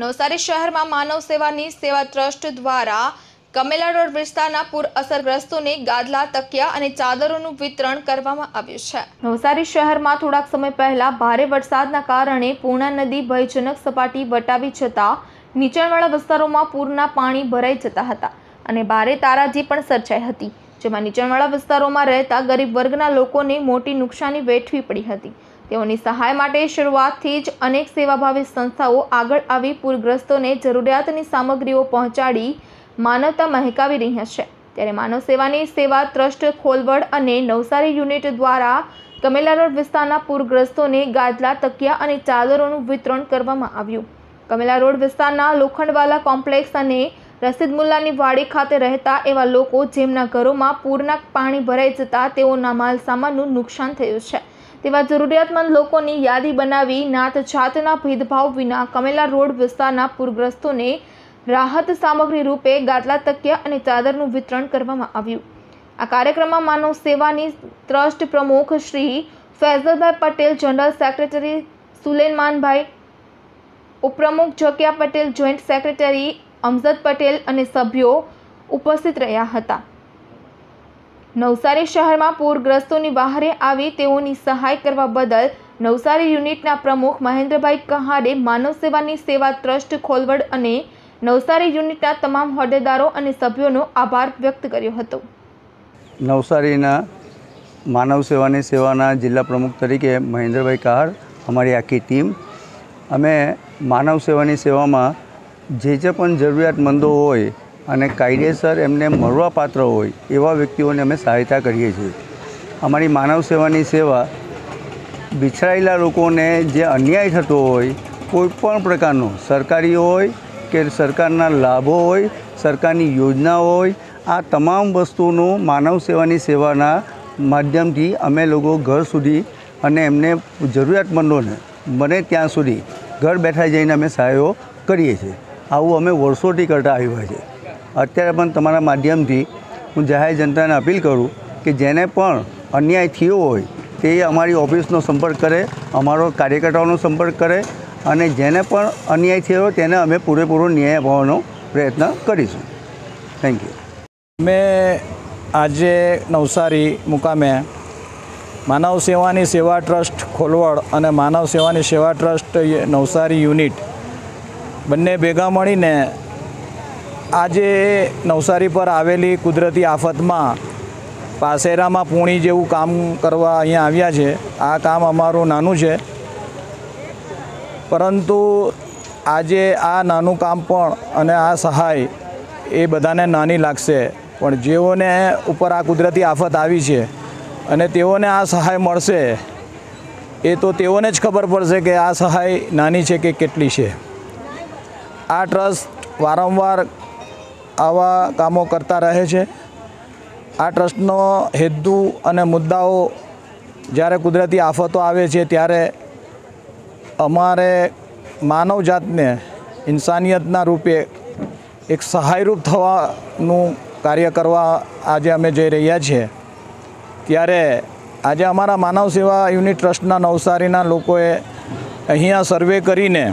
નવસારી શહેરમાં માનવ સેવાની સેવા ટ્રસ્ટ દ્વારા કમેલા રોડ વિસ્તારના પૂર અસરગ્રસ્તોને ગાદલા, તકિયા અને ચાદરોનું વિતરણ કરવામાં આવ્યું છે. નવસારી શહેરમાં થોડાક સમય પહેલા ભારે વરસાદના કારણે પૂર્ણા નદી ભયજનક સપાટી વટાવી જતા નીચાણવાળા વિસ્તારોમાં પૂરના પાણી ભરાઈ જતા હતા અને ભારે તારાજી પણ સર્જાઈ હતી, જેમાં નીચાણવાળા વિસ્તારોમાં રહેતા ગરીબ વર્ગના લોકોને મોટી નુકસાની વેઠવી પડી હતી. તેઓની સહાય માટે શરૂઆતથી જ અનેક સેવાભાવી સંસ્થાઓ આગળ આવી પૂરગ્રસ્તોને જરૂરિયાતની સામગ્રીઓ પહોંચાડી માનવતા મહેકાવી રહ્યા છે. ત્યારે માનવ સેવાની સેવા ટ્રસ્ટ, ખોલવડ અને નવસારી યુનિટ દ્વારા કમેલા રોડ વિસ્તારના પૂરગ્રસ્તોને ગાદલા, તકિયા અને ચાદરોનું વિતરણ કરવામાં આવ્યું. કમેલા રોડ વિસ્તારના લોખંડવાલા કોમ્પ્લેક્સ અને રસીદ મુલ્લાની વાડી ખાતે રહેતા એવા લોકો જેમના ઘરોમાં પૂરના પાણી ભરાઈ જતા તેઓના માલ સામાનનું નુકસાન થયું છે. તેવા જરૂરિયાતમંદ લોકોની યાદી બનાવી નાત જાતના ભેદભાવ વિના કમેલા રોડ વિસ્તારના પૂરગ્રસ્તોને રાહત સામગ્રી રૂપે ગાદલા તકિયા અને ચાદરનું વિતરણ કરવામાં આવ્યું. આ કાર્યક્રમમાં માનવ સેવાની ટ્રસ્ટ પ્રમુખ શ્રી ફૈઝલભાઈ પટેલ, જનરલ સેક્રેટરી સુલેમાનભાઈ, ઉપપ્રમુખ જકિયા પટેલ, જોઈન્ટ સેક્રેટરી અમજદ પટેલ અને સભ્યો ઉપસ્થિત રહ્યા હતા. નવસારી શહેરમાં પૂરગ્રસ્તોની બહારે આવી તેઓની સહાય કરવા બદલ નવસારી યુનિટના પ્રમુખ મહેન્દ્રભાઈ કહારે માનવ સેવાની સેવા ટ્રસ્ટ ખોલવડ અને નવસારી યુનિટના તમામ હોદ્દેદારો અને સભ્યોનો આભાર વ્યક્ત કર્યો હતો. નવસારીના માનવ સેવાની સેવાના જિલ્લા પ્રમુખ તરીકે મહેન્દ્રભાઈ કહાર અમારી આખી ટીમ. અમે માનવ સેવાની સેવામાં જે જે પણ જરૂરિયાતમંદો હોય અને કાયદેસર એમને મળવાપાત્ર હોય એવા વ્યક્તિઓને અમે સહાયતા કરીએ છીએ. અમારી માનવ સેવાની સેવા બિછડાયેલા લોકોને જે અન્યાય થતો હોય, કોઈ પણ પ્રકારનો, સરકારી હોય કે સરકારના લાભો હોય, સરકારની યોજના હોય, આ તમામ વસ્તુનું માનવ સેવાની સેવાના માધ્યમથી અમે લોકો ઘર સુધી અને એમને જરૂરિયાતમંદોને બને ત્યાં સુધી ઘર બેઠા જઈને અમે સહાયો કરીએ છીએ. આવું અમે વર્ષોથી કરતા આવ્યા છે અત્યારે પણ તમારા માધ્યમથી હું જાહેર જનતાને અપીલ કરું કે જેને પણ અન્યાય થયો હોય તે અમારી ઓફિસનો સંપર્ક કરે, અમારો કાર્યકર્તાઓનો સંપર્ક કરે અને જેને પણ અન્યાય થયો તેને અમે પૂરેપૂરો ન્યાય અપાવવાનો પ્રયત્ન કરીશું. થેન્ક યુ અમે આજે નવસારી મુકામે માનવ સેવાની સેવા ટ્રસ્ટ ખોલવડ અને માનવ સેવાની સેવા ટ્રસ્ટ નવસારી યુનિટ બંને ભેગા મળીને આજે નવસારી પર આવેલી કુદરતી આફતમાં પાસેરામાં પૂણી જેવું કામ કરવા અહીંયા આવ્યા છે. આ કામ અમારું નાનું છે. પરંતુ આજે આ નાનું કામ પણ અને આ સહાય એ બધાને નાની લાગશે. પણ જેઓને ઉપર આ કુદરતી આફત આવી છે અને તેઓને આ સહાય મળશે, એ તો તેઓને જ ખબર પડશે કે આ સહાય નાની છે કે કેટલી છે. આ ટ્રસ્ટ વારંવાર આવા કામો કરતા રહે છે. આ ટ્રસ્ટનો હેતુ અને મુદ્દાઓ જ્યારે કુદરતી આફતો આવે છે ત્યારે અમારે માનવજાતને ઇન્સાનિયતના રૂપે એક સહાયરૂપ થવાનું કાર્ય કરવા આજે અમે જઈ રહ્યા છીએ ત્યારે આજે અમારા માનવ સેવા યુનિટ ટ્રસ્ટના નવસારીના લોકોએ અહીંયા સર્વે કરીને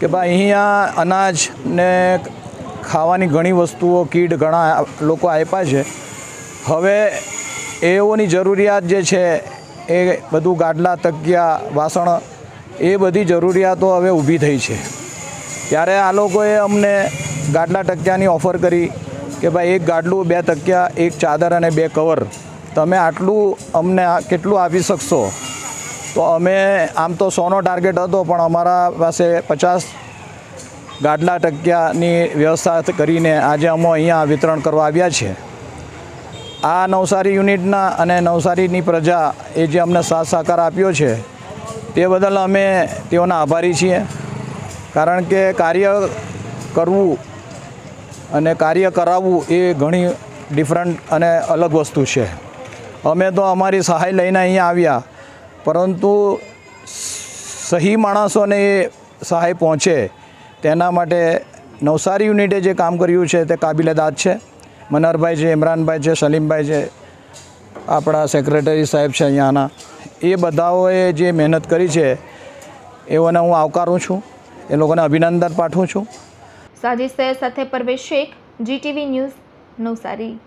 કે ભાઈ અહીંયા અનાજ ને ખાવાની ઘણી વસ્તુઓ, કીડ ઘણા લોકો આપ્યા છે. હવે એઓની જરૂરિયાત જે છે, એ બધું ગાડલા, તકિયા, વાસણ, એ બધી જરૂરિયાતો હવે ઊભી થઈ છે. ત્યારે આ લોકોએ અમને ગાડલા, તકિયાની ઓફર કરી કે ભાઈ એક ગાડલું, બે તકિયા, એક ચાદર અને બે કવર. તમે આટલું અમને કેટલું આપી શકશો? તો અમે, આમ તો સોનો ટાર્ગેટ હતો, પણ અમારા પાસે પચાસ ગાડલા ટકિયાની વ્યવસ્થા કરીને આજે અમો અહીંયા વિતરણ કરવા આવ્યા છે. આ નવસારી યુનિટના અને નવસારીની પ્રજા એ જે અમને સાથ સહકાર આપ્યો છે, તે બદલ અમે તેઓના આભારી છીએ. કારણ કે કાર્ય કરવું અને કાર્ય કરાવવું એ ઘણી ડિફરન્ટ અને અલગ વસ્તુ છે. અમે તો અમારી સહાય લઈને અહીંયા આવ્યા, પરંતુ સહી માણસોને એ સહાય પહોંચે. તેના માટે નવસારી યુનિટે જે કામ કર્યું છે તે કાબિલે દાદ છે. મનહરભાઈ છે, ઇમરાનભાઈ છે, સલીમભાઈ છે, આપણા સેક્રેટરી સાહેબ છે અહીંયાના. એ બધાઓએ જે મહેનત કરી છે, એઓને હું આવકારું છું. એ લોકોને અભિનંદન પાઠવું છું. સાજી સૈયદ સાથે પરવેશ શેખ જીટીવી ન્યૂઝ, નવસારી.